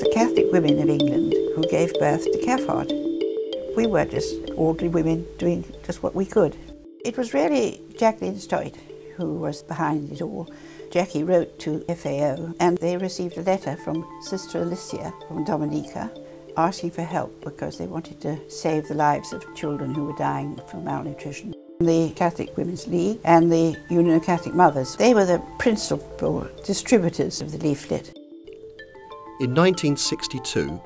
the Catholic women of England who gave birth to CAFOD. We were just ordinary women doing just what we could. It was really Jacqueline Stuyt who was behind it all. Jackie wrote to FAO and they received a letter from Sister Alicia from Dominica asking for help because they wanted to save the lives of children who were dying from malnutrition. The Catholic Women's League and the Union of Catholic Mothers, they were the principal distributors of the leaflet. In 1962,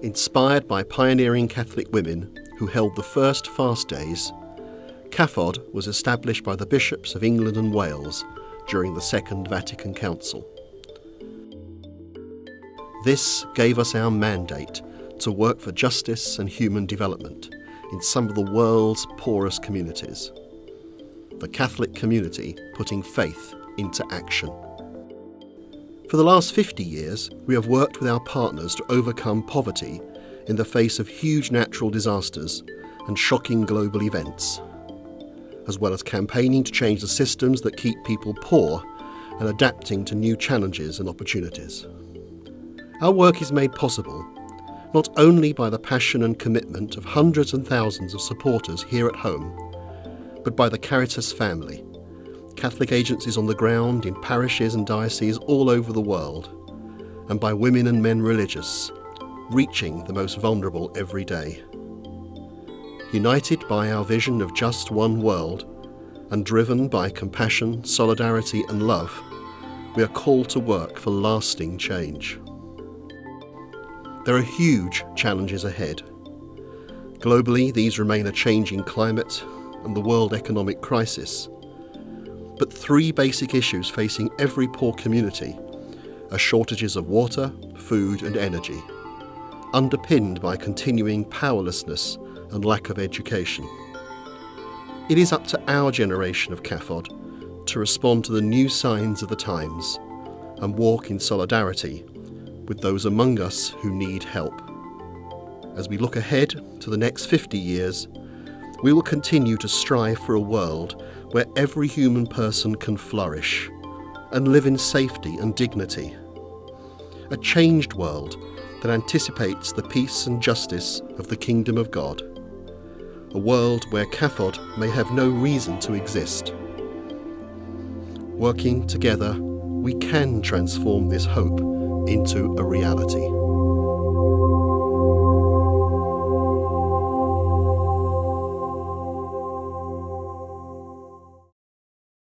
inspired by pioneering Catholic women who held the first fast days, CAFOD was established by the bishops of England and Wales during the Second Vatican Council. This gave us our mandate to work for justice and human development in some of the world's poorest communities. The Catholic community putting faith into action. For the last 50 years, we have worked with our partners to overcome poverty in the face of huge natural disasters and shocking global events, as well as campaigning to change the systems that keep people poor and adapting to new challenges and opportunities. Our work is made possible not only by the passion and commitment of hundreds and thousands of supporters here at home, but by the Caritas family, Catholic agencies on the ground in parishes and dioceses all over the world, and by women and men religious, reaching the most vulnerable every day. United by our vision of just one world, and driven by compassion, solidarity, and love, we are called to work for lasting change. There are huge challenges ahead. Globally, these remain a changing climate and the world economic crisis. But three basic issues facing every poor community are shortages of water, food, and energy, underpinned by continuing powerlessness and lack of education. It is up to our generation of CAFOD to respond to the new signs of the times and walk in solidarity with those among us who need help. As we look ahead to the next 50 years, we will continue to strive for a world where every human person can flourish and live in safety and dignity. A changed world that anticipates the peace and justice of the kingdom of God. A world where CAFOD may have no reason to exist. Working together, we can transform this hope into a reality.